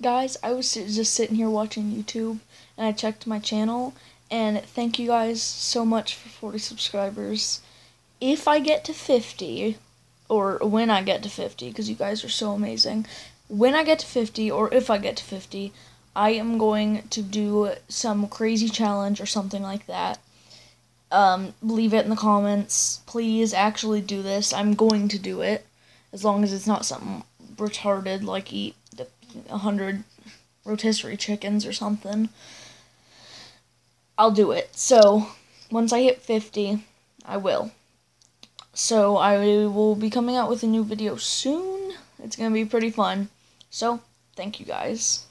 guys, I was just sitting here watching YouTube and I checked my channel and thank you guys so much for 40 subscribers. If I get to 50 or when I get to 50 because you guys are so amazing. When I get to 50 or if I get to 50, I am going to do some crazy challenge or something like that. Um, leave it in the comments. Please actually do this. I'm going to do it as long as it's not something retarded like eat a hundred rotisserie chickens or something. I'll do it. So once I hit 50, I will. So I will be coming out with a new video soon. It's going to be pretty fun. So, thank you guys.